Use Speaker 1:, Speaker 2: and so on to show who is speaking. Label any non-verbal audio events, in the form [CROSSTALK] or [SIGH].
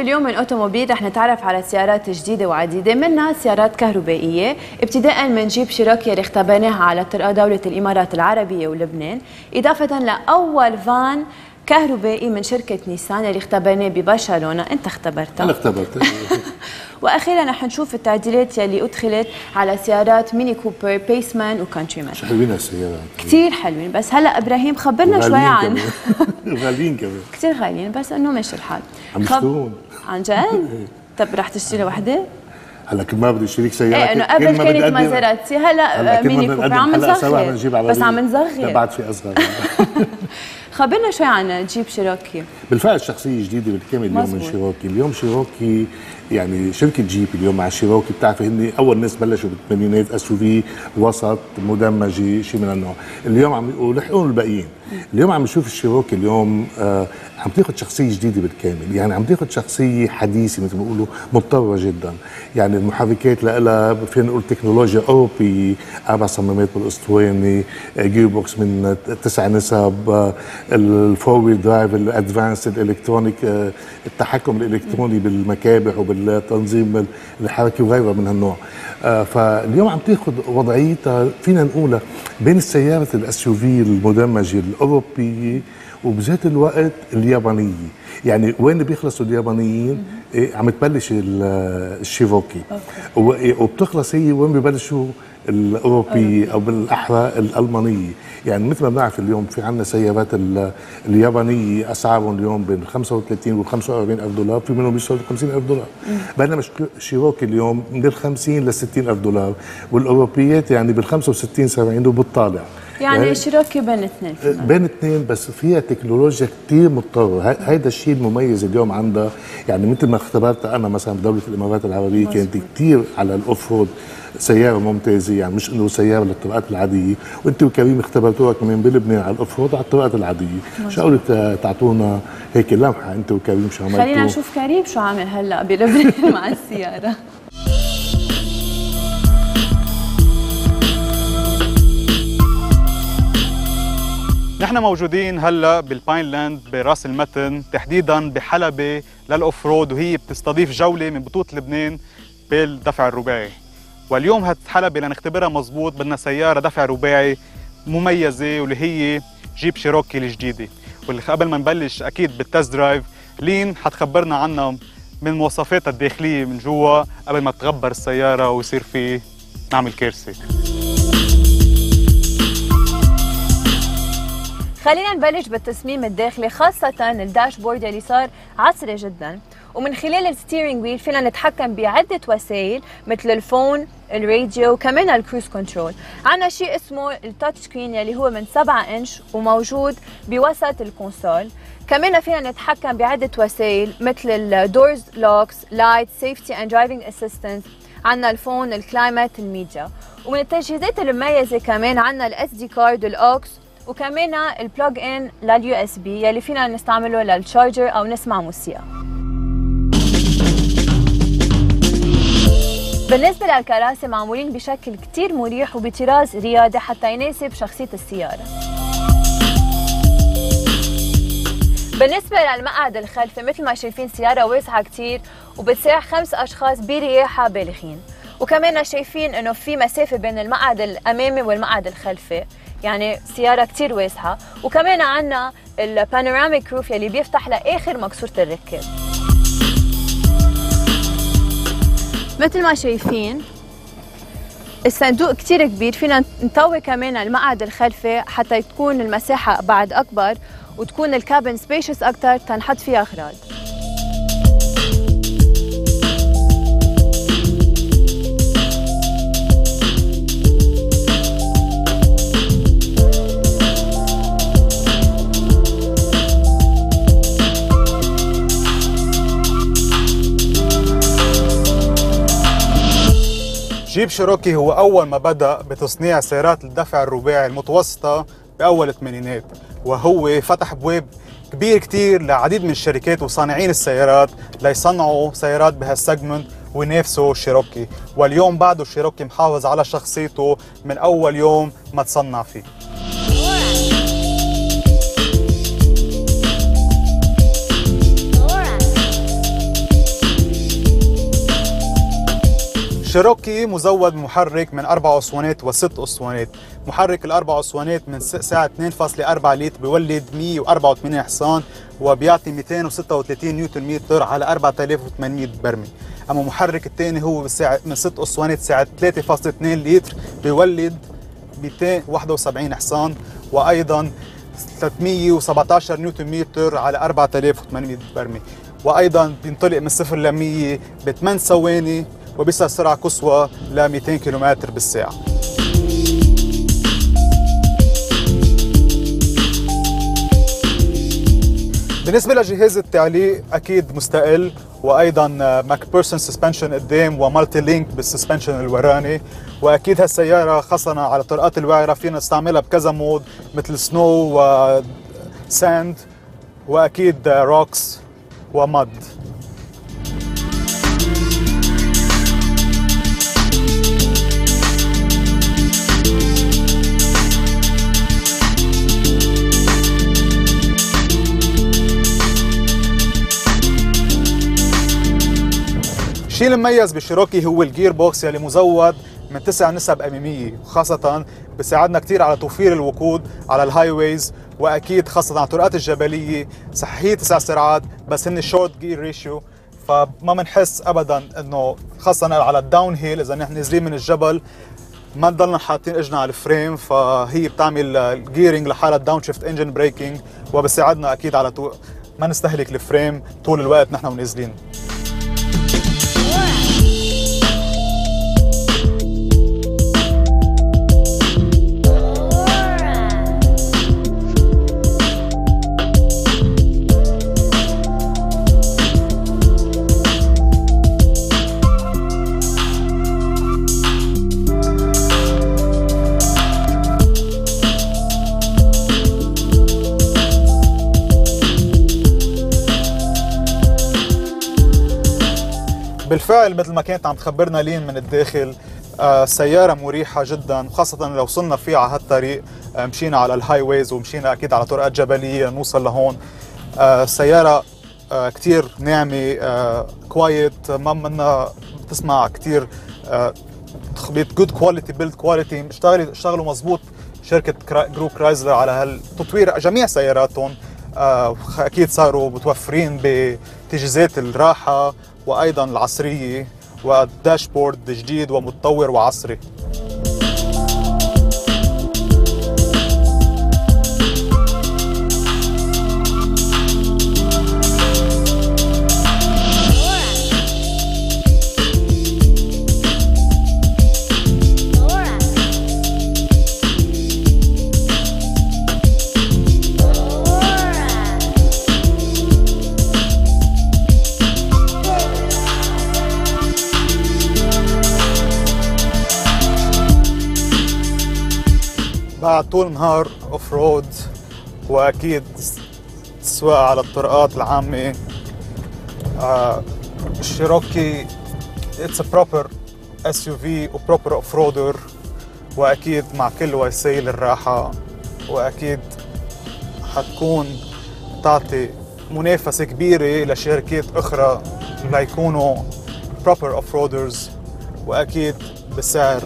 Speaker 1: اليوم من أوتوموبيل رح نتعرف على سيارات جديدة وعديدة منها سيارات كهربائية ابتداء من جيب شيروكي اللي اختبرناها على طرق دولة الإمارات العربية ولبنان إضافة لأول فان كهربائي من شركة نيسان اللي اختبرناه ببرشلونة. أنت اختبرتها
Speaker 2: أنا اختبرت [LAUGHS]
Speaker 1: وأخيرا رح نشوف التعديلات يلي أدخلت على سيارات ميني كوبر Paceman و Countryman
Speaker 2: شو حلوين هالسيارات
Speaker 1: كثير حلوين. بس هلأ إبراهيم خبرنا شوي عن [LAUGHS]
Speaker 2: غاليين كمان.
Speaker 1: كثير غاليين بس إنه ماشي الحال.
Speaker 2: عم يشترون
Speaker 1: عن جد؟ [LAUGHS] طب رح تشتري وحدة؟
Speaker 2: هلأ كل ما بدي أشتريك سيارة
Speaker 1: إيه إنه قبل كانت مازيراتي هلأ ميني كوبر عم نصغر بس عم نصغر
Speaker 2: بعد في أصغر. [LAUGHS]
Speaker 1: خبرنا شوي عن جيب شيروكي.
Speaker 2: بالفعل شخصيه جديده بالكامل اليوم من شيروكي. اليوم شيروكي يعني شركة جيب اليوم مع شيروكي. بتعرفي هن أول ناس بلشوا بالثمانينات SUV وسط مدمجة شيء من النوع اليوم عم ولحقوا الباقيين. اليوم عم نشوف الشيروكي اليوم آه عم تاخذ شخصية جديدة بالكامل يعني عم تاخذ شخصية حديثة مثل ما بيقولوا متطوره جدا. يعني المحركات لها فينا نقول تكنولوجيا أوروبية أربع صمامات بالأسطوانة gearbox من تسع نسب ال four wheel drive ال advanced electronic التحكم الإلكتروني بالمكابح وبالتنظيم الحركي وغيرها من هالنوع. آه فاليوم عم تاخذ وضعيتها فينا نقولها بين السياره ال SUV المدمجة الأوروبية وبذات الوقت اليابانية. يعني وين بيخلصوا اليابانيين؟ إيه عم تبلش الشيروكي. وبتخلص هي وين ببلشوا؟ الاوروبيه أو بالأحرى الالمانيه يعني مثل ما بنعرف اليوم في عندنا سيارات اليابانيه اسعارهم اليوم بين 35 وال 45 ألف دولار في منهم بيوصلوا 50 ألف دولار. بينما شيروكي اليوم من ال 50 ل 60 ألف دولار والأوروبيات يعني بال 65 70 وبالطالع
Speaker 1: يعني, يعني شيروكي بين اثنين.
Speaker 2: بين اثنين بس فيها تكنولوجيا كثير متطورة. هذا الشيء المميز اليوم عندها. يعني مثل ما اختبرت أنا مثلا بدوله الإمارات العربية كانت كثير على ال off road سيارة ممتازة يعني مش إنه سيارة للطرقات العادية. وأنت وكريم اختبرتوها كمان بلبنان على ال off road على الطرقات العادية. شو قولك تعطونا هيك لمحة أنت وكريم شو عملتوا؟
Speaker 1: خلينا نشوف كريم شو عامل هلأ بلبنان [LAUGHS] مع السيارة.
Speaker 3: نحن موجودين هلا بال Pine Land براس المتن تحديدا بحلبة لل off road وهي بتستضيف جولة من بطولة لبنان بالدفع الرباعي. واليوم هالحلبة لنختبرها مزبوط بدنا سيارة دفع رباعي مميزة واللي هي جيب شيروكي الجديدة. واللي قبل ما نبلش أكيد بال test drive لين حتخبرنا عنها من مواصفاتها الداخلية من جوا قبل ما تغبر السيارة ويصير في نعمل كارثة
Speaker 1: خلينا نبلش بالتصميم الداخلي خاصة ال dashboard اللي صار عصري جدا. ومن خلال ال steering wheel فينا نتحكم بعدة وسائل مثل ال phone الراديو وكمان ال cruise control. عنا شيء اسمه ال touch screen يلي هو من 7 إنش وموجود بوسط ال console. كمان فينا نتحكم بعدة وسائل مثل ال doors locks light safety and driving assistance عنا ال phone ال climate ال media. ومن التجهيزات المميزة كمان عنا ال SD card ال aux وكمان ال plug in لل USB يلي فينا نستعمله لل charger أو نسمع موسيقى. بالنسبة للكراسي معمولين بشكل كتير مريح وبطراز رياضي حتى يناسب شخصية السيارة. بالنسبة للمقعد الخلفي مثل ما شايفين سيارة واسعة كتير وبتساع خمس أشخاص برياحة بالغين. وكمان شايفين إنه في مسافة بين المقعد الأمامي والمقعد الخلفي. يعني سيارة كتير واسعة. وكمان عنا البانوراميك روف يلي بيفتح لآخر مكسورة الركاب. مثل ما شايفين الصندوق كتير كبير. فينا نطوي كمان المقعد الخلفي حتى تكون المساحة بعد أكبر وتكون الكابن سبيشس أكتر تنحط فيها أغراض.
Speaker 3: جيب شيروكي هو أول ما بدأ بتصنيع سيارات الدفع الرباعي المتوسطة بأول الثمانينات وهو فتح بواب كبير كتير لعديد من الشركات وصانعين السيارات ليصنعوا سيارات بهال segment وينافسوا الشيروكي واليوم بعده الشيروكي محافظ على شخصيته من أول يوم ما تصنع فيه. شيروكي مزود بمحرك من أربع أسطوانات وست أسطوانات. محرك الأربع أسطوانات من سعه 2.4 لتر بيولد 184 حصان وبيعطي 236 نيوتن متر على 4800 RPM أما المحرك الثاني هو من ست أسطوانات سعه 3.2 لتر بيولد 271 حصان وأيضا 317 نيوتن متر على 4800 RPM وأيضا بينطلق من صفر ل 100 ب 8 ثواني وبيصل سرعة قصوى ل 200 كم بالساعة. بالنسبة لجهاز التعليق أكيد مستقل وأيضا MacPherson suspension قدام و multi-link بال suspension الوراني. وأكيد هالسيارة خاصة على الطرقات الوعره فينا نستعملها بكذا mode مثل snow و sand وأكيد rocks و mud. الشيء المميز بشيروكي هو ال gearbox يلي مزود من تسع نسب أمامية وخاصه بيساعدنا كثير على توفير الوقود على ال highways وأكيد خاصة على الطرقات الجبلية صحيح تسع سرعات بس هن short gear ratio فما بنحس ابدا إنه خاصة على ال downhill إذا نحن نازلين من الجبل ما نضلنا حاطين اجرنا على الفريم فهي بتعمل ال gearing لحالها downshift engine braking وبساعدنا أكيد على تو... ما نستهلك الفريم طول الوقت نحن ونازلين. بالفعل مثل ما كانت عم تخبرنا لين من الداخل آه سيارة مريحة جدا خاصة لو وصلنا فيها على هالطريق آه مشينا على ال highways ومشينا أكيد على طرقات جبلية نوصل لهون. آه سيارة كتير ناعمة quiet ما منا بتسمع كتير آه good quality build quality اشتغلوا اشتغلوا مزبوط شركة group كرايزلر على هالتطوير جميع سياراتهم. أكيد صاروا متوفرين بتجهيزات الراحة وأيضا العصرية والداشبورد جديد ومتطور وعصري. بعد طول نهار off-road وأكيد سواء على الطرقات العامة. آه الشيروكي it's proper SUV و proper off-roader وأكيد مع كل وسائل الراحة وأكيد حتكون تعطي منافسة كبيرة لشركات أخرى ليكونوا off-roaders وأكيد بسعر.